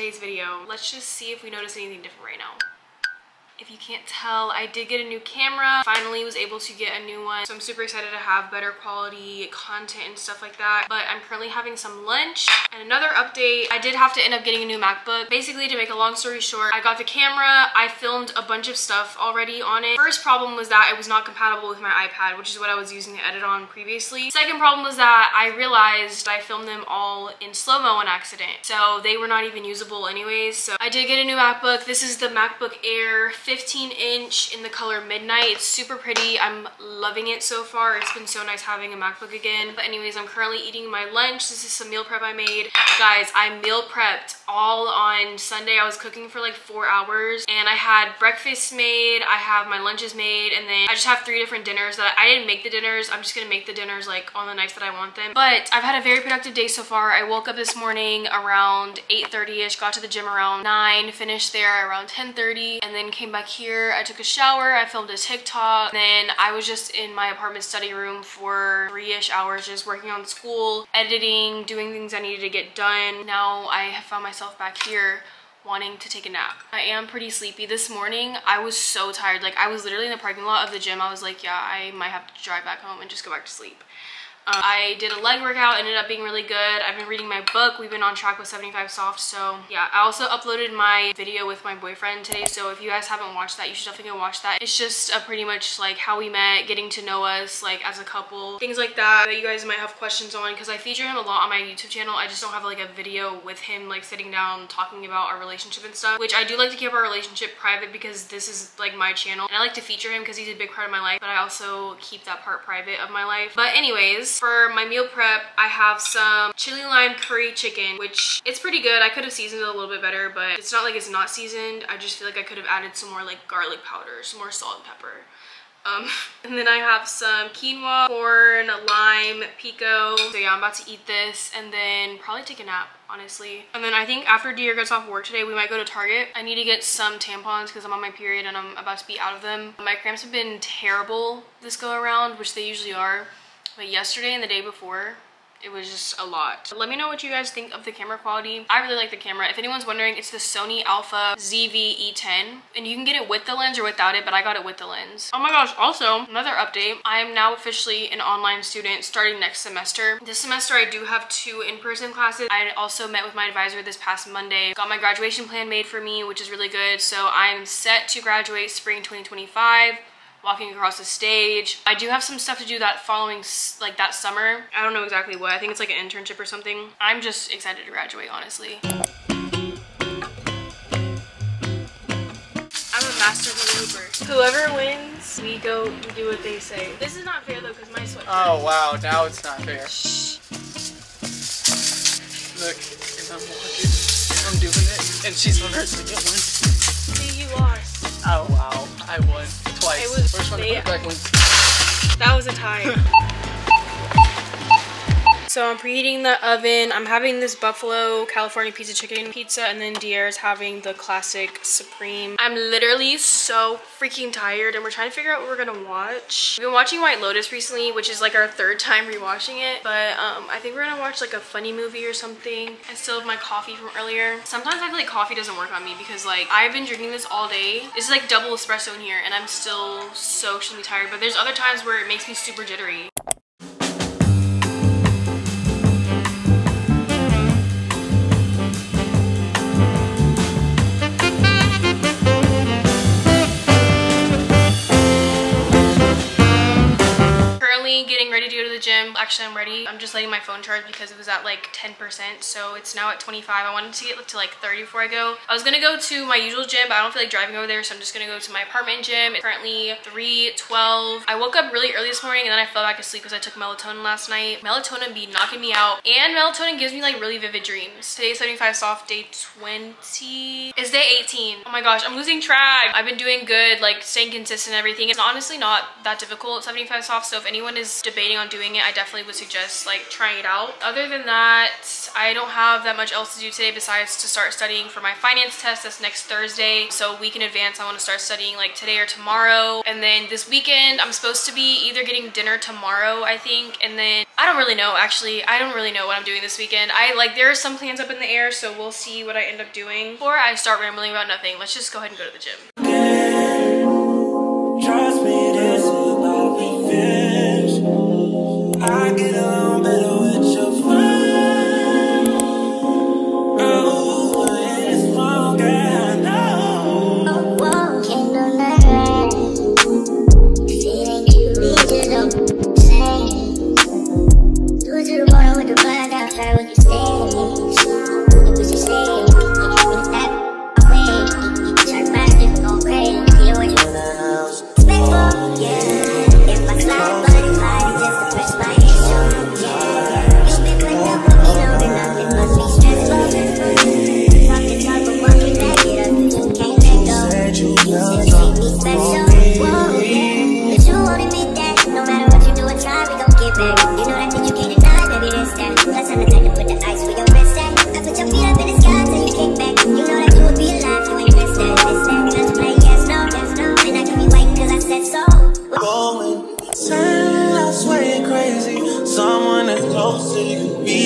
today's video, let's just see if we notice anything different right now. If you can't tell, I did get a new camera. Finally was able to get a new one. So I'm super excited to have better quality content and stuff like that. But I'm currently having some lunch. And another update, I did have to end up getting a new MacBook. Basically, to make a long story short, I got the camera. I filmed a bunch of stuff already on it. First problem was that it was not compatible with my iPad, which is what I was using to edit on previously. Second problem was that I realized I filmed them all in slow-mo on accident. So they were not even usable anyways. So I did get a new MacBook. This is the MacBook Air 15 inch in the color Midnight. It's super pretty. I'm loving it so far. It's been so nice having a MacBook again. But anyways, I'm currently eating my lunch. This is some meal prep I made. Guys, I meal prepped all on Sunday. I was cooking for like four hours and I had breakfast made. I have my lunches made and then I just have three different dinners that I didn't make the dinners. I'm just gonna make the dinners like on the nights that I want them. But I've had a very productive day so far. I woke up this morning around 8.30ish, got to the gym around 9, finished there around 10.30 and then came back back here. I took a shower, I filmed a TikTok, then I was just in my apartment study room for three-ish hours just working on school, editing, doing things I needed to get done. Now I have found myself back here wanting to take a nap. I am pretty sleepy. This morning, I was so tired. Like, I was literally in the parking lot of the gym. I was like, yeah, I might have to drive back home and just go back to sleep. Um, I did a leg workout, ended up being really good. I've been reading my book. We've been on track with 75 Soft. So yeah, I also uploaded my video with my boyfriend today. So if you guys haven't watched that, you should definitely go watch that. It's just a pretty much like how we met, getting to know us like as a couple, things like that that you guys might have questions on because I feature him a lot on my YouTube channel. I just don't have like a video with him like sitting down talking about our relationship and stuff, which I do like to keep our relationship private because this is like my channel and I like to feature him because he's a big part of my life, but I also keep that part private of my life. But anyways, for my meal prep, I have some chili lime curry chicken, which it's pretty good. I could have seasoned it a little bit better, but it's not like it's not seasoned. I just feel like I could have added some more like garlic powder, some more salt and pepper. Um, and then I have some quinoa, corn, lime, pico. So yeah, I'm about to eat this and then probably take a nap, honestly. And then I think after Deer gets off work today, we might go to Target. I need to get some tampons because I'm on my period and I'm about to be out of them. My cramps have been terrible this go around, which they usually are. But yesterday and the day before, it was just a lot. Let me know what you guys think of the camera quality. I really like the camera. If anyone's wondering, it's the Sony Alpha ZV-E10 and you can get it with the lens or without it, but I got it with the lens. Oh my gosh, also another update. I am now officially an online student starting next semester. This semester I do have two in-person classes. I also met with my advisor this past Monday. Got my graduation plan made for me, which is really good. So I'm set to graduate spring 2025 walking across the stage. I do have some stuff to do that following, like that summer. I don't know exactly what. I think it's like an internship or something. I'm just excited to graduate, honestly. I'm a master maneuver. Whoever wins, we go, we do what they say. This is not fair though, because my sweat. Oh wow, now it's not fair. Shh. Look, if I'm walking, I'm doing it, and she's the person to get one. See, you lost. Oh wow, I won twice. It was, First one they, back That was a tie. So I'm preheating the oven. I'm having this Buffalo California pizza chicken pizza and then Dier's having the classic Supreme. I'm literally so freaking tired and we're trying to figure out what we're gonna watch. We've been watching White Lotus recently, which is like our third time rewatching it. But um, I think we're gonna watch like a funny movie or something. I still have my coffee from earlier. Sometimes I feel like coffee doesn't work on me because like I've been drinking this all day. Is like double espresso in here and I'm still so extremely tired. But there's other times where it makes me super jittery. Actually, I'm ready. I'm just letting my phone charge because it was at like 10%. So it's now at 25. I wanted to get to like 30 before I go. I was gonna go to my usual gym, but I don't feel like driving over there. So I'm just gonna go to my apartment gym. It's currently 3.12. I woke up really early this morning and then I fell back asleep because I took melatonin last night. Melatonin be knocking me out. And melatonin gives me like really vivid dreams. Today's 75 soft, day 20. It's day 18. Oh my gosh, I'm losing track. I've been doing good, like staying consistent and everything. It's honestly not that difficult, 75 soft. So if anyone is debating on doing it, I definitely definitely would suggest like trying it out. Other than that, I don't have that much else to do today besides to start studying for my finance test that's next Thursday. So a week in advance, I want to start studying like today or tomorrow. And then this weekend, I'm supposed to be either getting dinner tomorrow, I think, and then I don't really know actually. I don't really know what I'm doing this weekend. I like there are some plans up in the air, so we'll see what I end up doing. Before I start rambling about nothing, let's just go ahead and go to the gym. I get along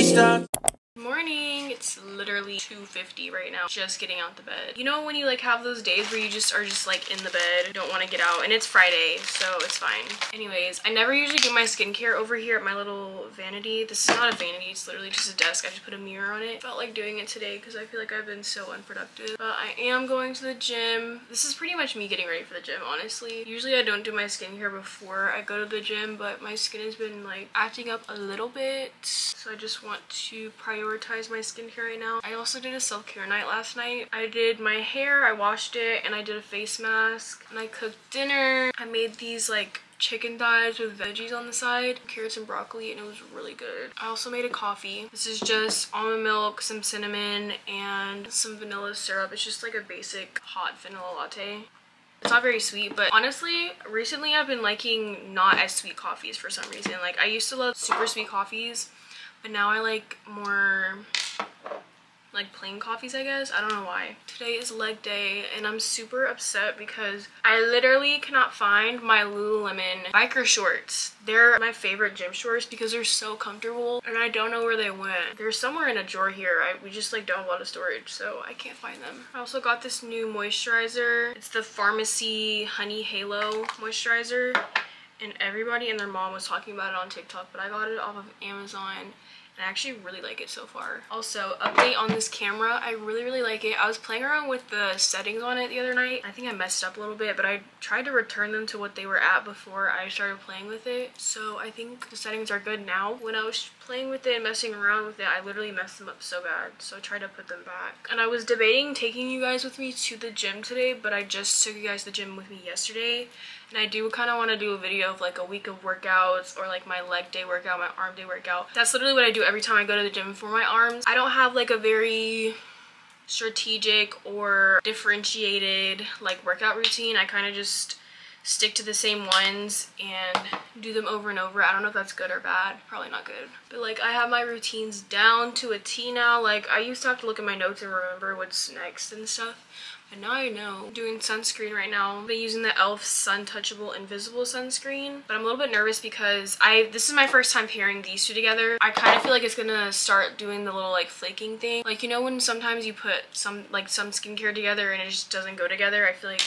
stuck. Morning. It's literally 2.50 right now. Just getting out the bed. You know when you like have those days where you just are just like in the bed, don't want to get out, and it's Friday, so it's fine. Anyways, I never usually do my skincare over here at my little vanity. This is not a vanity, it's literally just a desk. I just put a mirror on it. Felt like doing it today because I feel like I've been so unproductive. But I am going to the gym. This is pretty much me getting ready for the gym, honestly. Usually I don't do my skincare before I go to the gym, but my skin has been like acting up a little bit. So I just want to prioritize my skincare right now. I also did a self-care night last night. I did my hair, I washed it, and I did a face mask. And I cooked dinner. I made these like chicken thighs with veggies on the side, carrots and broccoli, and it was really good. I also made a coffee. This is just almond milk, some cinnamon, and some vanilla syrup. It's just like a basic hot vanilla latte. It's not very sweet, but honestly, recently I've been liking not as sweet coffees for some reason. Like I used to love super sweet coffees, but now I like more like plain coffees I guess. I don't know why. Today is leg day and I'm super upset because I literally cannot find my Lululemon biker shorts. They're my favorite gym shorts because they're so comfortable and I don't know where they went. They're somewhere in a drawer here. I, we just like don't have a lot of storage so I can't find them. I also got this new moisturizer. It's the Farmacy Honey Halo moisturizer and everybody and their mom was talking about it on TikTok but I got it off of Amazon I actually really like it so far. Also, update on this camera. I really, really like it. I was playing around with the settings on it the other night. I think I messed up a little bit, but I tried to return them to what they were at before I started playing with it. So I think the settings are good now. When I was playing with it and messing around with it, I literally messed them up so bad. So I tried to put them back. And I was debating taking you guys with me to the gym today, but I just took you guys to the gym with me yesterday. And I do kind of want to do a video of like a week of workouts or like my leg day workout, my arm day workout. That's literally what I do every time I go to the gym for my arms. I don't have like a very strategic or differentiated like workout routine. I kind of just stick to the same ones and do them over and over. I don't know if that's good or bad. Probably not good. But like I have my routines down to a T now. Like I used to have to look at my notes and remember what's next and stuff. But now I know. Doing sunscreen right now. I've been using the e.l.f. Sun Touchable Invisible Sunscreen. But I'm a little bit nervous because I this is my first time pairing these two together. I kind of feel like it's gonna start doing the little like flaking thing. Like you know when sometimes you put some like some skincare together and it just doesn't go together? I feel like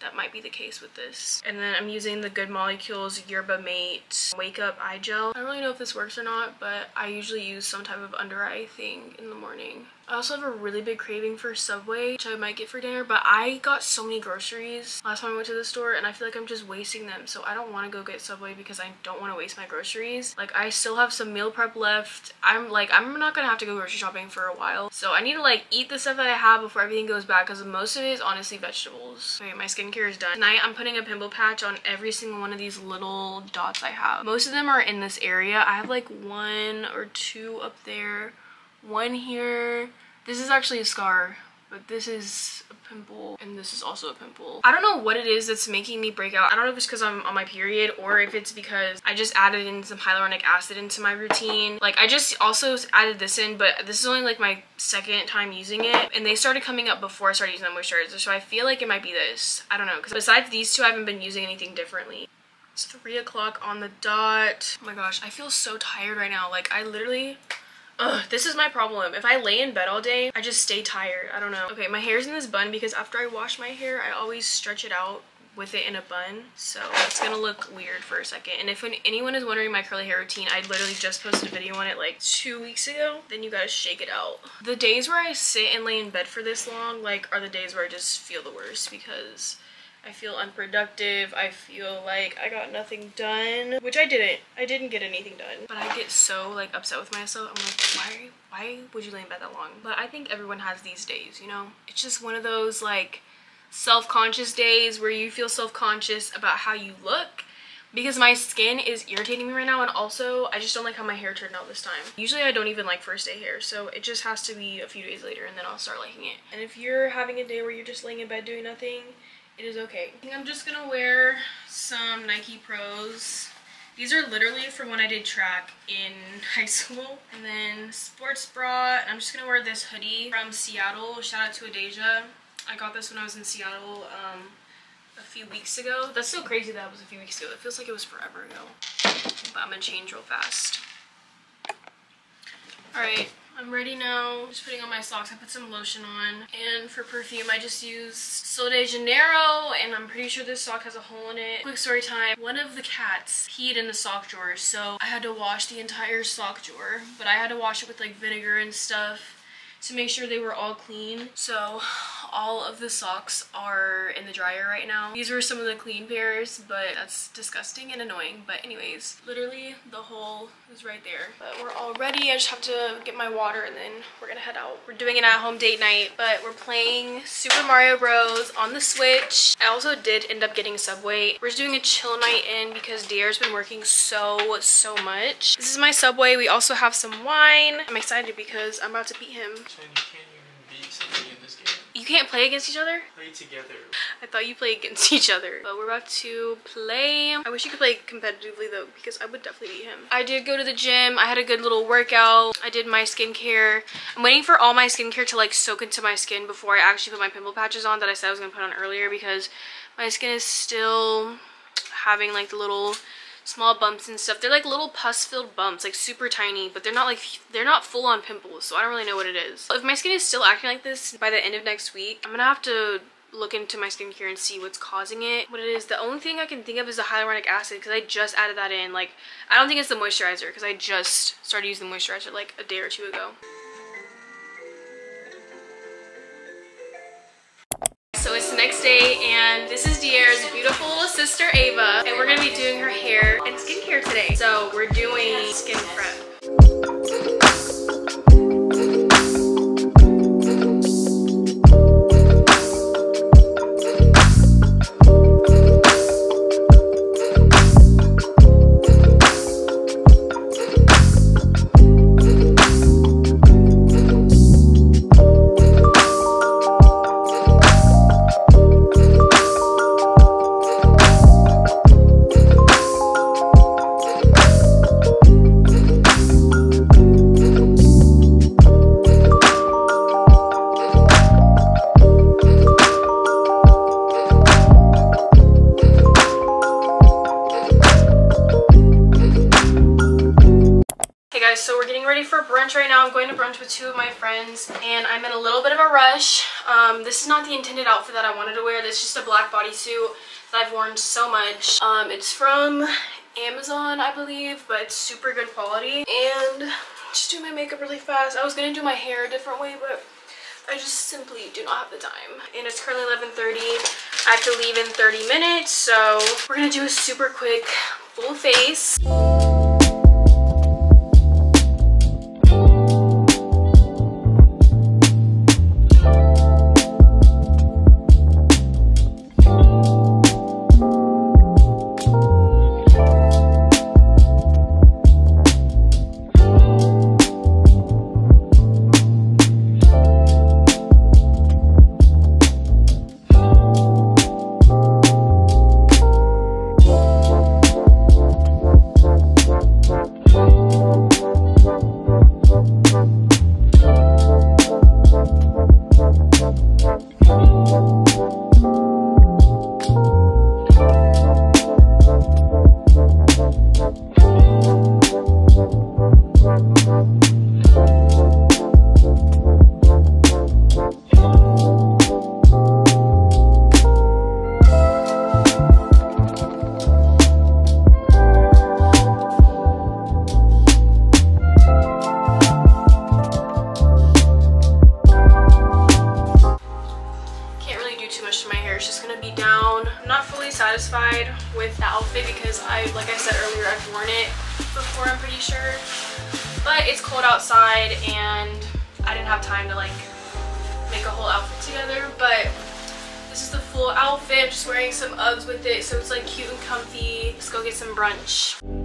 that might be the case with this. And then I'm using the Good Molecules Yerba Mate Wake Up Eye Gel. I don't really know if this works or not, but I usually use some type of under eye thing in the morning. I also have a really big craving for Subway, which I might get for dinner, but I got so many groceries last time I went to the store and I feel like I'm just wasting them. So I don't want to go get Subway because I don't want to waste my groceries. Like I still have some meal prep left. I'm like, I'm not gonna have to go grocery shopping for a while. So I need to like eat the stuff that I have before everything goes bad because most of it is honestly vegetables. Okay, my skincare is done. Tonight I'm putting a pimple patch on every single one of these little dots I have. Most of them are in this area. I have like one or two up there one here this is actually a scar but this is a pimple and this is also a pimple. I don't know what it is that's making me break out. I don't know if it's because I'm on my period or if it's because I just added in some hyaluronic acid into my routine. Like I just also added this in, but this is only like my second time using it and they started coming up before I started using the moisturizer. So I feel like it might be this. I don't know because besides these two, I haven't been using anything differently. It's three o'clock on the dot. Oh my gosh, I feel so tired right now. Like I literally Ugh, this is my problem. If I lay in bed all day, I just stay tired. I don't know. Okay, my hair's in this bun because after I wash my hair, I always stretch it out with it in a bun. So it's gonna look weird for a second. And if anyone is wondering my curly hair routine, I literally just posted a video on it like two weeks ago. Then you gotta shake it out. The days where I sit and lay in bed for this long, like, are the days where I just feel the worst because I feel unproductive. I feel like I got nothing done, which I didn't. I didn't get anything done. But I get so like upset with myself. I'm like, why, why would you lay in bed that long? But I think everyone has these days, you know? It's just one of those like self-conscious days where you feel self-conscious about how you look because my skin is irritating me right now and also I just don't like how my hair turned out this time. Usually I don't even like first day hair so it just has to be a few days later and then I'll start liking it. And if you're having a day where you're just laying in bed doing nothing, it is okay. I think I'm just gonna wear some Nike Pros. These are literally from when I did track in high school. And then sports bra. I'm just gonna wear this hoodie from Seattle. Shout out to Adasia. I got this when I was in Seattle um, a few weeks ago. That's so crazy that was a few weeks ago. It feels like it was forever ago. But I'm gonna change real fast. Alright, I'm ready now. Just putting on my socks. I put some lotion on. And for perfume, I just used Sol de Janeiro. And I'm pretty sure this sock has a hole in it. Quick story time. One of the cats peed in the sock drawer. So I had to wash the entire sock drawer. But I had to wash it with like vinegar and stuff to make sure they were all clean. So all of the socks are in the dryer right now. These were some of the clean pairs, but that's disgusting and annoying. But anyways, literally the hole is right there. But we're all ready. I just have to get my water and then we're gonna head out. We're doing an at-home date night, but we're playing Super Mario Bros. on the Switch. I also did end up getting Subway. We're just doing a chill night in because Dier's been working so, so much. This is my Subway. We also have some wine. I'm excited because I'm about to beat him. And you can't beat somebody in this game. You can't play against each other? Play together. I thought you play against each other. But we're about to play. I wish you could play competitively though because I would definitely beat him. I did go to the gym. I had a good little workout. I did my skincare. I'm waiting for all my skincare to like soak into my skin before I actually put my pimple patches on that I said I was going to put on earlier because my skin is still having like the little small bumps and stuff. They're like little pus filled bumps, like super tiny, but they're not like, they're not full on pimples. So I don't really know what it is. If my skin is still acting like this by the end of next week, I'm gonna have to look into my skincare and see what's causing it. What it is, the only thing I can think of is the hyaluronic acid because I just added that in. Like, I don't think it's the moisturizer because I just started using the moisturizer like a day or two ago. So it's the next day and this is Dier's beautiful sister Ava and we're gonna be doing her hair and skincare today. So we're doing skin prep. Brunch with two of my friends and I'm in a little bit of a rush. Um, this is not the intended outfit that I wanted to wear. This is just a black bodysuit that I've worn so much. Um, it's from Amazon, I believe, but it's super good quality. And just do my makeup really fast. I was to do my hair a different way, but I just simply do not have the time. And it's currently 11.30. I have to leave in 30 minutes, so we're to do a super quick full face. Full outfit. I'm just wearing some Uggs with it so it's like cute and comfy. Let's go get some brunch.